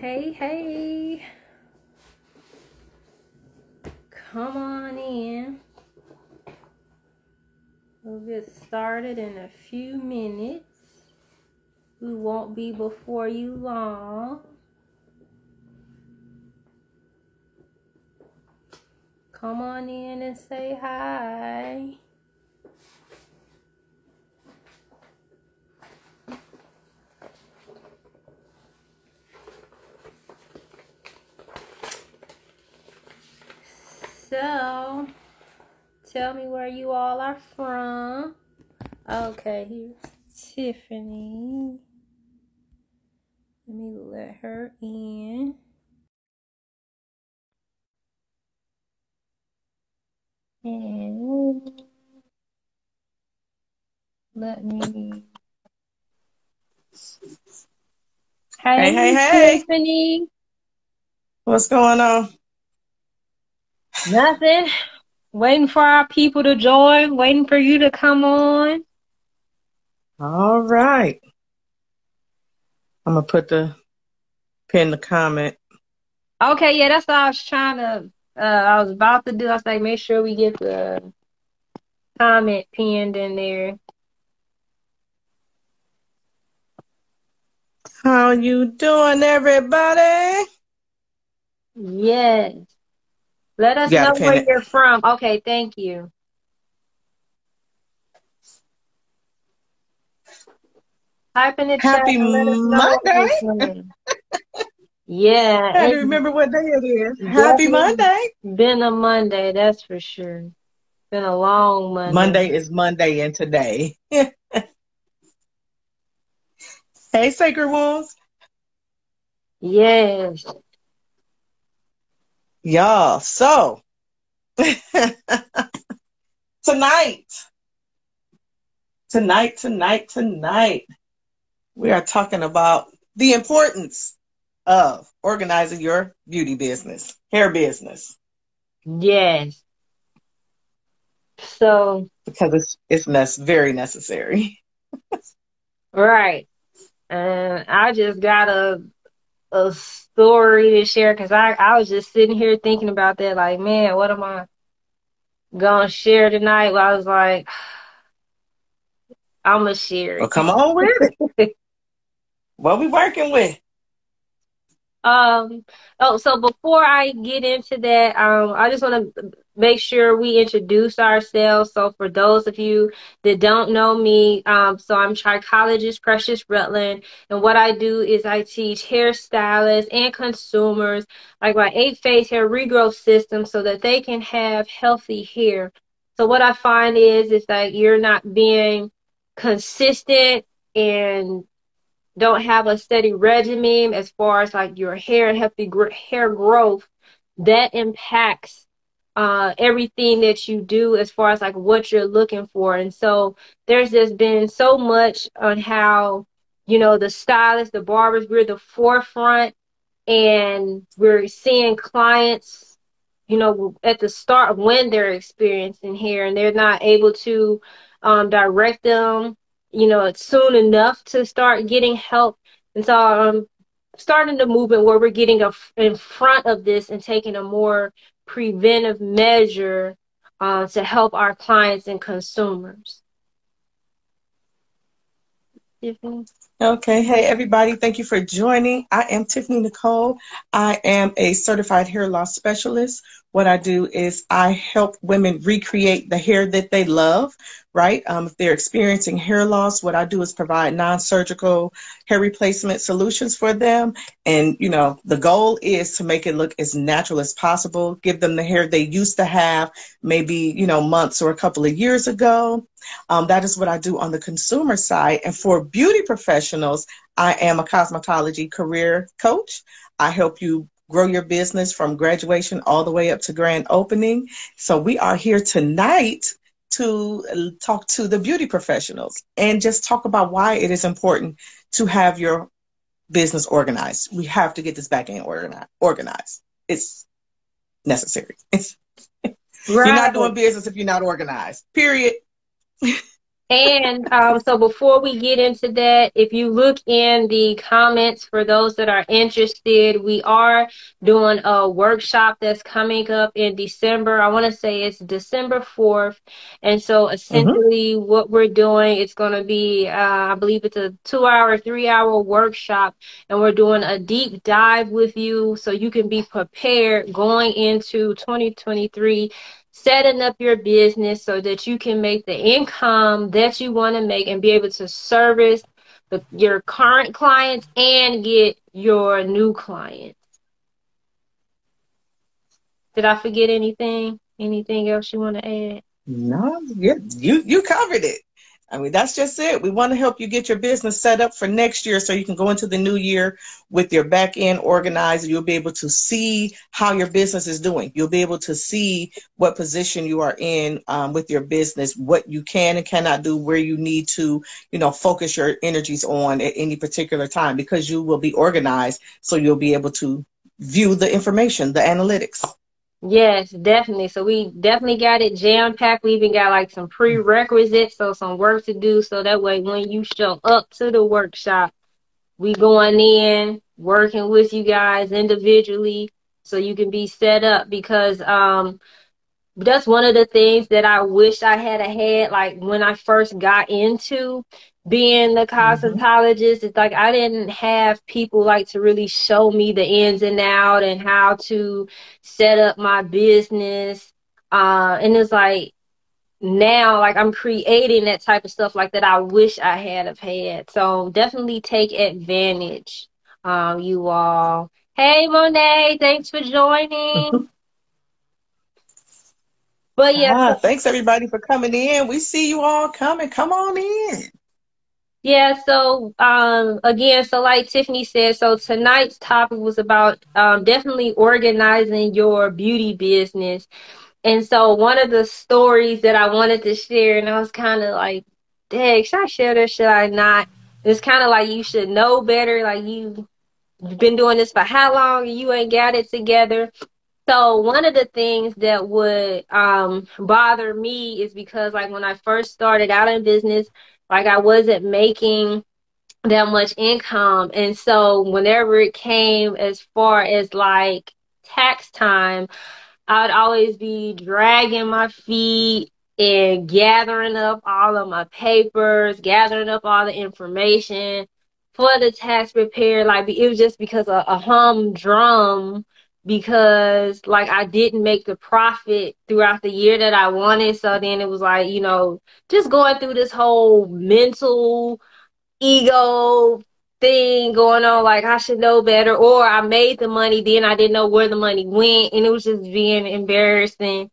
Hey, hey. Come on in. We'll get started in a few minutes. We won't be before you long. Come on in and say hi. So, tell me where you all are from. Okay, here's Tiffany. Let me let her in. And let me. Hey, hey, hey. Tiffany. What's going on? Nothing. Waiting for our people to join, waiting for you to come on. All right. I'm gonna put the pin the comment. Okay, yeah, that's what I was trying to uh I was about to do. I was like, make sure we get the comment pinned in there. How you doing, everybody? Yes. Let us know where it. you're from. Okay, thank you. Type in the Happy and let us know where Monday. Yeah, I remember what day it is. Happy Monday. been a Monday, that's for sure. Been a long Monday. Monday is Monday and today. hey, Sacred Wounds. Yes. Y'all, so tonight, tonight, tonight, tonight, we are talking about the importance of organizing your beauty business, hair business, Yes. So, because it's it's very necessary. right. And I just got a a story to share because I, I was just sitting here thinking about that, like, man, what am I gonna share tonight? Well, I was like, I'm gonna share Well, come on with it. it. What we working with? Um, oh, so before I get into that, um, I just want to make sure we introduce ourselves. So for those of you that don't know me, um, so I'm trichologist Precious Rutlin, and what I do is I teach hairstylists and consumers like my eight phase hair regrowth system so that they can have healthy hair. So what I find is, is that you're not being consistent and don't have a steady regimen as far as like your hair and healthy gr- hair growth, that impacts uh, everything that you do as far as like what you're looking for. And so there's just been so much on how, you know, the stylists, the barbers, we're the forefront and we're seeing clients, you know, at the start when they're experiencing hair and they're not able to um, direct them you know, it's soon enough to start getting help. And so I'm starting the movement where we're getting a, in front of this and taking a more preventive measure uh, to help our clients and consumers. Tiffany? Okay. Hey, everybody. Thank you for joining. I am Tiffany Nicole. I am a certified hair loss specialist. What I do is I help women recreate the hair that they love, right? Um, if they're experiencing hair loss, what I do is provide non surgical hair replacement solutions for them. And, you know, the goal is to make it look as natural as possible, give them the hair they used to have maybe, you know, months or a couple of years ago. Um, that is what I do on the consumer side. And for beauty professionals, I am a cosmetology career coach. I help you grow your business from graduation all the way up to grand opening. So we are here tonight to talk to the beauty professionals and just talk about why it is important to have your business organized. We have to get this back in organized. It's necessary. Right. You're not doing business if you're not organized. Period. And um, so before we get into that, if you look in the comments for those that are interested, we are doing a workshop that's coming up in December. I want to say it's December 4th. And so essentially mm-hmm. what we're doing, it's going to be, uh, I believe it's a two hour, three hour workshop. And we're doing a deep dive with you so you can be prepared going into 2023 setting up your business so that you can make the income that you want to make and be able to service the, your current clients and get your new clients. Did I forget anything? Anything else you want to add? No, you you you covered it. I mean, that's just it. We want to help you get your business set up for next year so you can go into the new year with your back end organized. You'll be able to see how your business is doing. You'll be able to see what position you are in um, with your business, what you can and cannot do, where you need to, you know, focus your energies on at any particular time because you will be organized. So you'll be able to view the information, the analytics. Yes, definitely. So we definitely got it jam packed. We even got like some prerequisites, so some work to do. So that way, when you show up to the workshop, we going in working with you guys individually, so you can be set up. Because um, that's one of the things that I wish I had a had, like when I first got into being the mm-hmm. cosmetologist, mm-hmm. it's like I didn't have people like to really show me the ins and out and how to set up my business. Uh, and it's like now, like I'm creating that type of stuff like that. I wish I had have had. So definitely take advantage, um, you all. Hey Monet, thanks for joining. but yeah, ah, thanks everybody for coming in. We see you all coming. Come on in. Yeah, so um, again, so like Tiffany said, so tonight's topic was about um, definitely organizing your beauty business. And so one of the stories that I wanted to share, and I was kind of like, dang, should I share this? Should I not? It's kind of like you should know better. Like you, you've been doing this for how long? You ain't got it together. So one of the things that would um, bother me is because like when I first started out in business, like I wasn't making that much income. And so whenever it came as far as like tax time, I'd always be dragging my feet and gathering up all of my papers, gathering up all the information for the tax preparer. Like it was just because of a humdrum because like I didn't make the profit throughout the year that I wanted. So then it was like, you know, just going through this whole mental ego thing going on like I should know better or I made the money then I didn't know where the money went and it was just being embarrassing.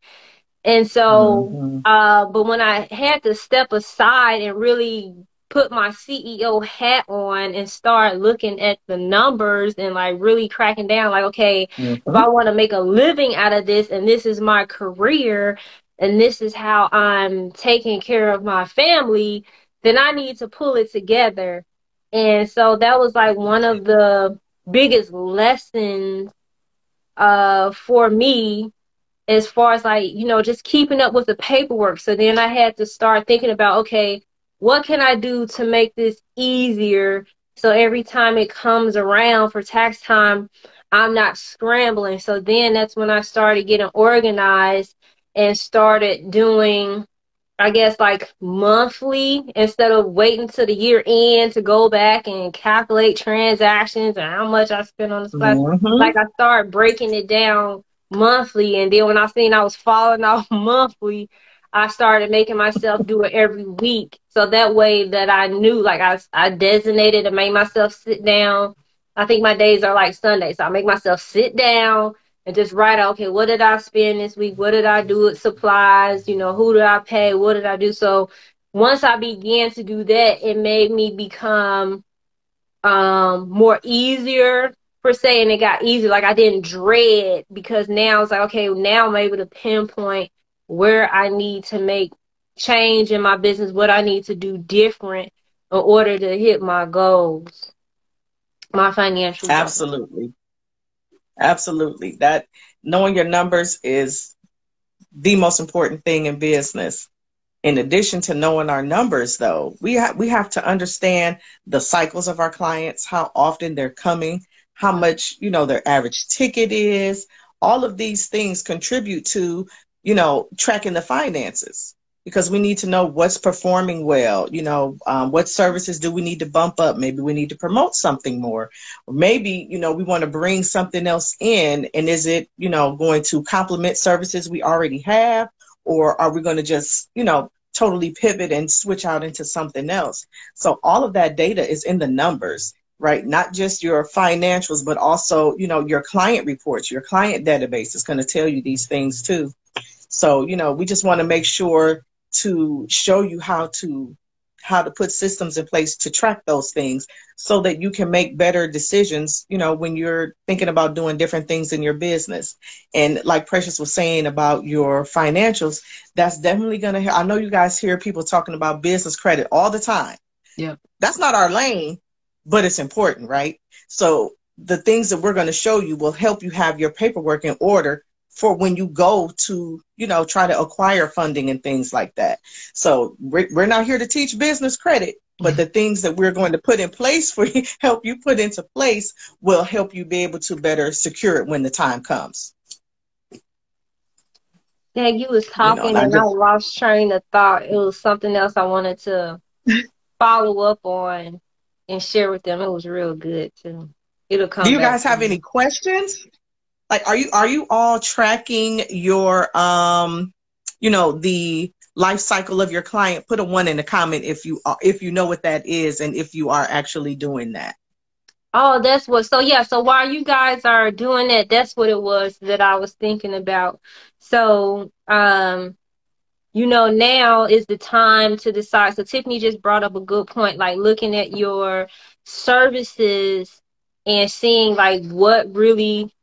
And so mm-hmm. uh but when I had to step aside and really put my CEO hat on and start looking at the numbers and like really cracking down like okay mm-hmm. if I want to make a living out of this and this is my career and this is how I'm taking care of my family then I need to pull it together and so that was like one of the biggest lessons uh for me as far as like you know just keeping up with the paperwork so then I had to start thinking about okay what can I do to make this easier so every time it comes around for tax time, I'm not scrambling. So then that's when I started getting organized and started doing, I guess, like monthly instead of waiting to the year end to go back and calculate transactions and how much I spent on the splash. Mm-hmm. Like I started breaking it down monthly. And then when I seen I was falling off monthly, I started making myself do it every week. So that way that I knew, like I, I designated and made myself sit down. I think my days are like Sunday. So I make myself sit down and just write okay, what did I spend this week? What did I do with supplies? You know, who did I pay? What did I do? So once I began to do that, it made me become um, more easier per se. And it got easier. Like I didn't dread because now it's like, okay, now I'm able to pinpoint where I need to make change in my business, what I need to do different in order to hit my goals, my financial. Absolutely. Absolutely. That knowing your numbers is the most important thing in business. in addition to knowing our numbers though we have we have to understand the cycles of our clients how often they're coming how much you know their average ticket is all of these things contribute to you know tracking the finances because we need to know what's performing well you know um, what services do we need to bump up? Maybe we need to promote something more. Or maybe you know we want to bring something else in and is it you know going to complement services we already have or are we going to just you know totally pivot and switch out into something else? So all of that data is in the numbers right? Not just your financials but also you know your client reports your client database is going to tell you these things too so you know we just want to make sure to show you how to how to put systems in place to track those things so that you can make better decisions you know when you're thinking about doing different things in your business. And like precious was saying about your financials that's definitely going to i know you guys hear people talking about business credit all the time. Yeah that's not our lane but it's important right? So the things that we're going to show you will help you have your paperwork in order for when you go to you know try to acquire funding and things like that. So we're, we're not here to teach business credit but mm-hmm. the things that we're going to put in place for you help you put into place will help you be able to better secure it when the time comes. Yeah you was talking you know, and just, i lost train of thought. It was something else i wanted to follow up on and share with them. It was real good too. It'll come do you guys have me. any questions like are you are you all tracking your um you know the life cycle of your client? Put a one in the comment if you are, if you know what that is and if you are actually doing that. Oh that's what so yeah so while you guys are doing that that's what it was that i was thinking about. So um you know now is the time to decide. So tiffany just brought up a good point like looking at your services and seeing like what really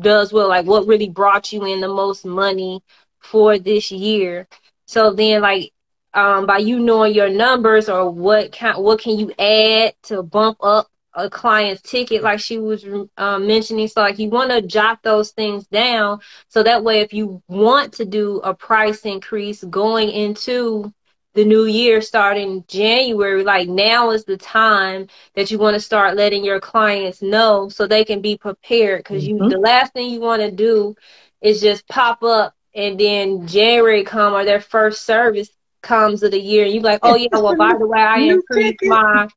does well, like what really brought you in the most money for this year. So then like um, by you knowing your numbers or what can what can you add to bump up a client's ticket like she was um, mentioning so like you want to jot those things down so that way if you want to do a price increase going into the new year starting January, like now is the time that you want to start letting your clients know so they can be prepared. Because mm-hmm. you, the last thing you want to do is just pop up and then January come or their first service comes of the year, and you're like, oh yeah, well by the way, I increased my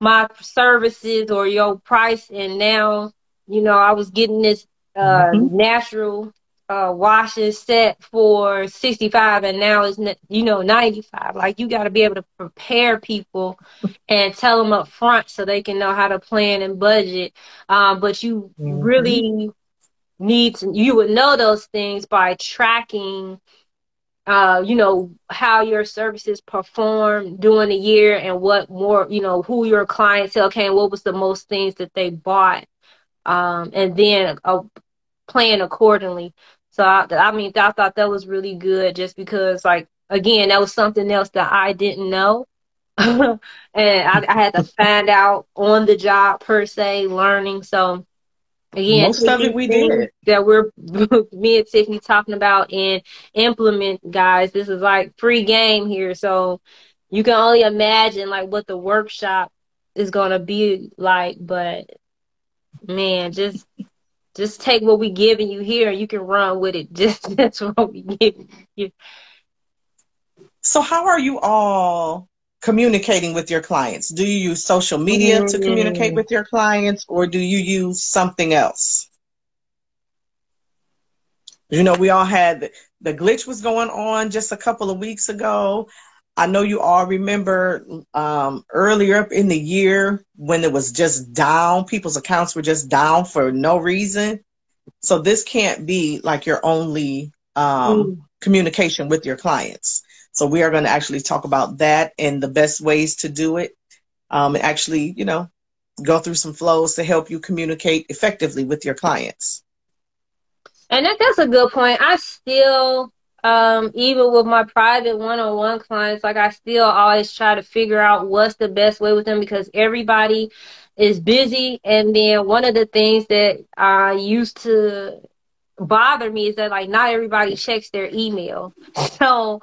my services or your price, and now you know I was getting this uh, mm-hmm. natural uh, washes set for 65 and now it's you know 95 like you got to be able to prepare people and tell them up front so they can know how to plan and budget. Um, but you mm-hmm. really need to you would know those things by tracking uh, you know how your services perform during the year and what more you know who your clientele came what was the most things that they bought. Um, and then uh, plan accordingly so I, I mean, I thought that was really good just because, like, again, that was something else that I didn't know. and I, I, had to find out on the job per se, learning. So again, most of it we did that we're me and Tiffany talking about and implement, guys. This is like free game here, so you can only imagine like what the workshop is gonna be like. But man, just just take what we giving you here and you can run with it. Just that's what we give you. So how are you all communicating with your clients? Do you use social media mm-hmm. to communicate with your clients or do you use something else? You know, we all had the glitch was going on just a couple of weeks ago. I know you all remember um, earlier up in the year when it was just down, people's accounts were just down for no reason. So this can't be like your only um, mm. communication with your clients. So we are going to actually talk about that and the best ways to do it. Um, and actually, you know, go through some flows to help you communicate effectively with your clients. And that, that's a good point. I still um, even with my private one-on-one clients, like I still always try to figure out what's the best way with them because everybody is busy. And then one of the things that I used to bother me is that like not everybody checks their email. So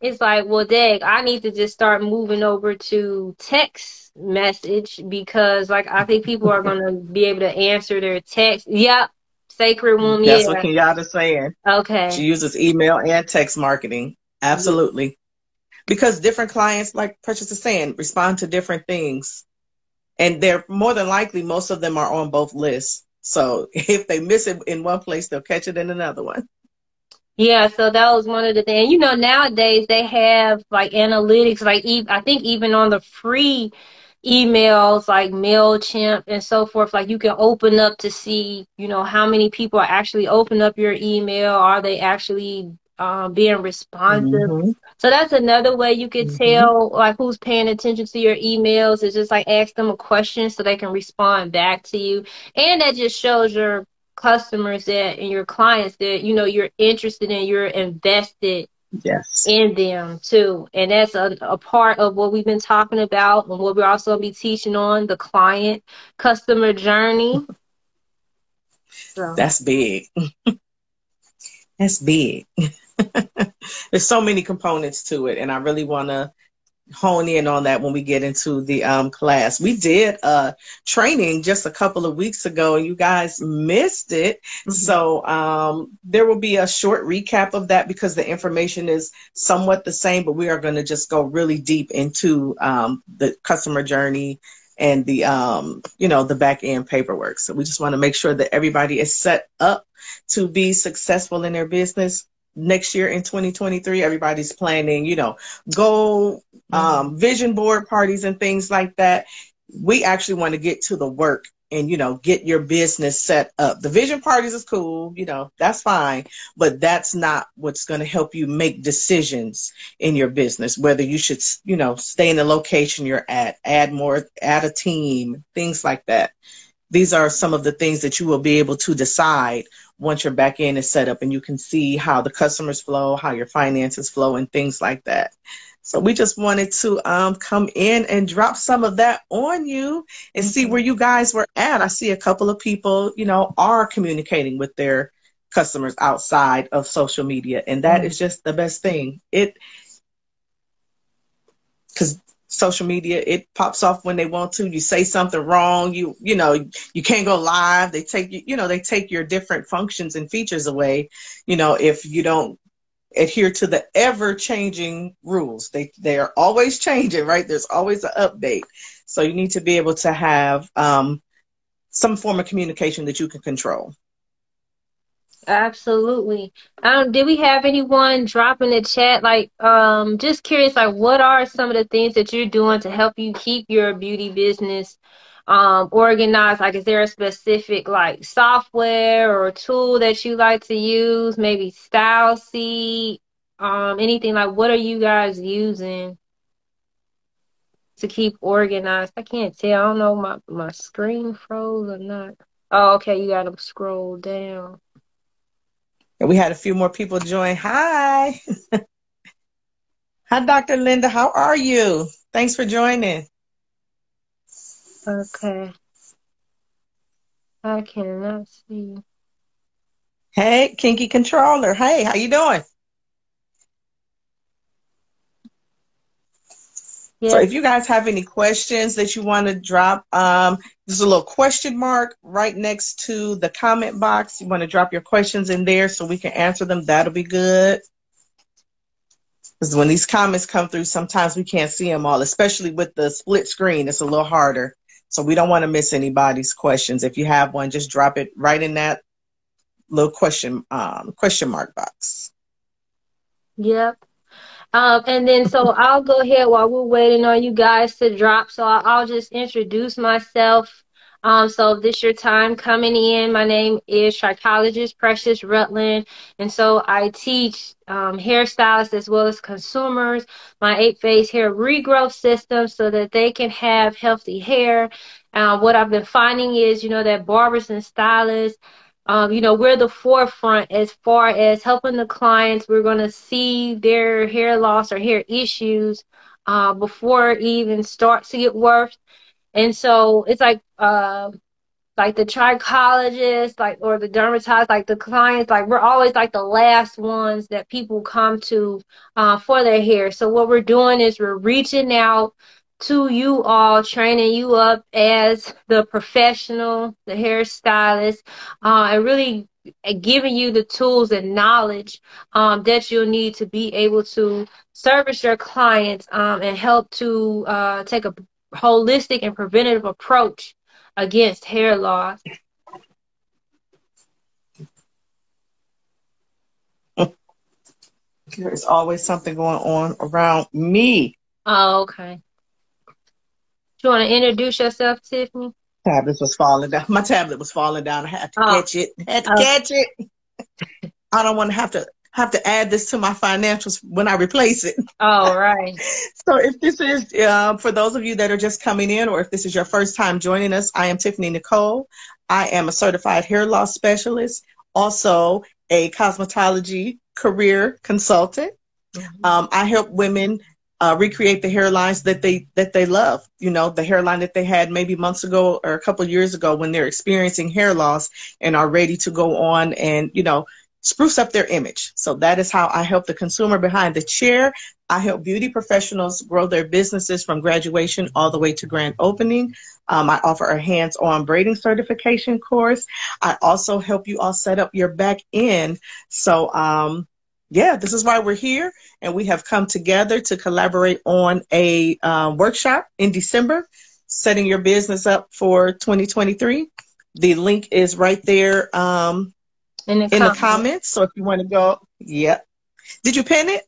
it's like, well, Dag, I need to just start moving over to text message because, like, I think people are to be able to answer their text. Yep. Sacred Womb. That's yeah. what Kenyatta's saying. Okay. She uses email and text marketing. Absolutely. Because different clients, like Precious is saying, respond to different things. And they're more than likely, most of them are on both lists. So if they miss it in one place, they'll catch it in another one. Yeah, so that was one of the things. You know, nowadays they have like analytics, like I think even on the free emails like MailChimp and so forth, like you can open up to see, you know, how many people are actually open up your email. Are they actually um, being responsive? Mm-hmm. So that's another way you could mm-hmm. tell like who's paying attention to your emails is just like ask them a question so they can respond back to you. And that just shows your customers that and your clients that you know you're interested in you're invested yes. in them too. And that's a, a part of what we've been talking about and what we're also going to be teaching on the client customer journey. So. that's big. That's big. There's so many components to it and i really want to hone in on that when we get into the um, class. We did a training just a couple of weeks ago, and you guys missed it. Mm-hmm. So um, there will be a short recap of that because the information is somewhat the same, but we are going to just go really deep into um, the customer journey and the um, you know the back end paperwork. So we just want to make sure that everybody is set up to be successful in their business next year in 2023 everybody's planning you know goal um, vision board parties and things like that. We actually want to get to the work and you know get your business set up. The vision parties is cool you know that's fine but that's not what's going to help you make decisions in your business whether you should you know stay in the location you're at add more add a team things like that. These are some of the things that you will be able to decide once your back end is set up and you can see how the customers flow, how your finances flow, and things like that. So we just wanted to um, come in and drop some of that on you and see mm-hmm. where you guys were at. I see a couple of people, you know, are communicating with their customers outside of social media, and that mm-hmm. is just the best thing. It because social media it pops off when they want to. You say something wrong you you know you can't go live. They take you know they take your different functions and features away you know if you don't adhere to the ever changing rules. They they are always changing right? There's always an update. So you need to be able to have um, some form of communication that you can control Absolutely. Um, did we have anyone drop in the chat? Like, um, just curious, like, what are some of the things that you're doing to help you keep your beauty business um organized? Like, is there a specific like software or tool that you like to use? Maybe StyleSeat, um, anything like what are you guys using to keep organized? I can't tell. I don't know my my screen froze or not. Oh, okay, you gotta scroll down. And we had a few more people join. Hi. Hi, Dr. Linda. How are you? Thanks for joining. Okay. I cannot see. Hey, Kinky Controller. Hey, how you doing? So if you guys have any questions that you want to drop, um, there's a little question mark right next to the comment box. You want to drop your questions in there so we can answer them. That'll be good. Because when these comments come through, sometimes we can't see them all, especially with the split screen. It's a little harder. So we don't want to miss anybody's questions. If you have one, just drop it right in that little question um, question mark box. Yep. Um, and then so I'll go ahead while we're waiting on you guys to drop. So I'll just introduce myself. Um, so this your time coming in. My name is trichologist Precious Rutlin, and so I teach um, hairstylists as well as consumers my eight phase hair regrowth system so that they can have healthy hair. Uh, what I've been finding is, you know, that barbers and stylists um, you know, we're the forefront as far as helping the clients. We're going to see their hair loss or hair issues uh, before it even starts to get worse. And so it's like uh, like the trichologist, like or the dermatologist, like the clients, like we're always like the last ones that people come to uh, for their hair. So what we're doing is we're reaching out to you all, training you up as the professional, the hairstylist, uh, and really giving you the tools and knowledge um, that you'll need to be able to service your clients um, and help to uh, take a holistic and preventative approach against hair loss. There's always something going on around me. Oh, okay. Do you want to introduce yourself, Tiffany? Tablet was falling down. My tablet was falling down. I had to oh. catch it. I had to catch it. I don't want to have to have to add this to my financials when I replace it. Oh, right. so if this is uh, for those of you that are just coming in, or if this is your first time joining us, I am Tiffany Nicole. I am a certified hair loss specialist, also a cosmetology career consultant. Mm-hmm. Um, I help women uh, recreate the hairlines that they that they love. You know, the hairline that they had maybe months ago or a couple years ago when they're experiencing hair loss and are ready to go on and you know spruce up their image. So that is how I help the consumer behind the chair. I help beauty professionals grow their businesses from graduation all the way to grand opening. Um, I offer a hands-on braiding certification course. I also help you all set up your back end. So um, yeah, this is why we're here, and we have come together to collaborate on a uh, workshop in December, setting your business up for 2023. The link is right there um, in, the, in comments. the comments. So if you want to go, yep. Did you pin it?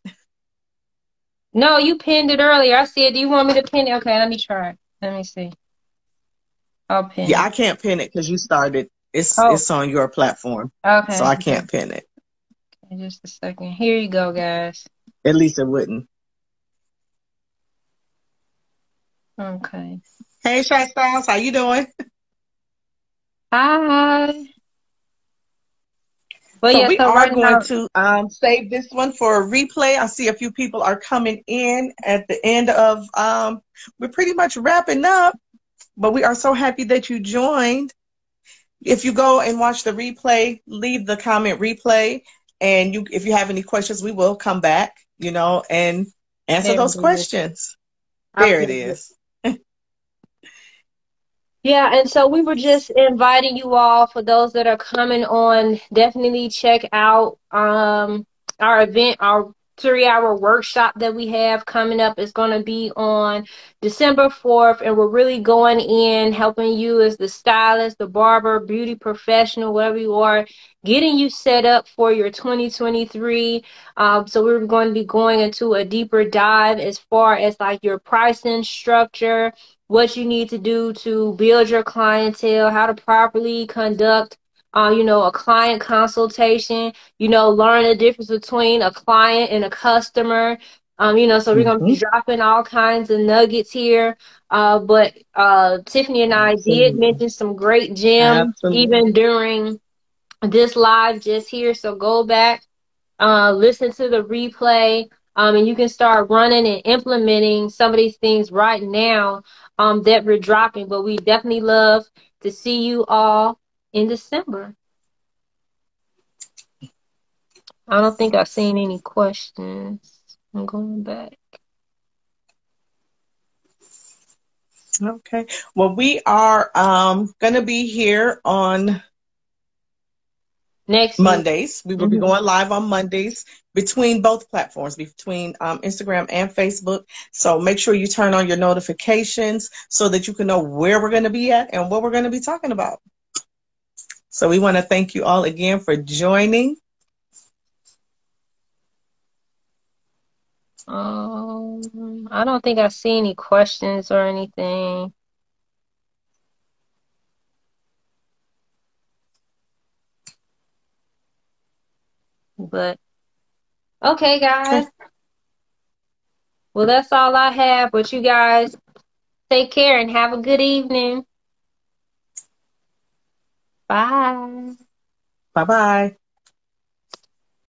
No, you pinned it earlier. I see it. Do you want me to pin it? Okay, let me try. Let me see. I'll pin. Yeah, it. I can't pin it because you started. It's oh. it's on your platform. Okay. So I can't pin it. In just a second. Here you go, guys. At least it wouldn't. Okay. Hey, Shy Styles, how you doing? Hi. Well, so yeah, we so are right going now- to um, save this one for a replay. I see a few people are coming in at the end of. Um, we're pretty much wrapping up, but we are so happy that you joined. If you go and watch the replay, leave the comment replay, and you, if you have any questions, we will come back, you know, and answer those questions. There it is. Yeah, and so we were just inviting you all for those that are coming on. Definitely check out um, our event, our three hour workshop that we have coming up is going to be on December 4th. And we're really going in, helping you as the stylist, the barber, beauty professional, whatever you are, getting you set up for your 2023. Um, so we're going to be going into a deeper dive as far as like your pricing structure, what you need to do to build your clientele, how to properly conduct uh, you know, a client consultation, you know, learn the difference between a client and a customer. Um, you know, so we're gonna be mm-hmm. dropping all kinds of nuggets here. Uh, but uh, Tiffany and I Absolutely. did mention some great gems Absolutely. even during this live just here. So go back, uh, listen to the replay, um, and you can start running and implementing some of these things right now um, that we're dropping. But we definitely love to see you all in December. I don't think I've seen any questions. I'm going back. Okay. Well, we are um, going to be here on next Mondays. We will mm-hmm. be going live on Mondays between both platforms, between um, Instagram and Facebook. So make sure you turn on your notifications so that you can know where we're going to be at and what we're going to be talking about. So we want to thank you all again for joining. Um, I don't think I see any questions or anything. But okay, guys. Well, that's all I have. But you guys take care and have a good evening. Bye. Bye bye.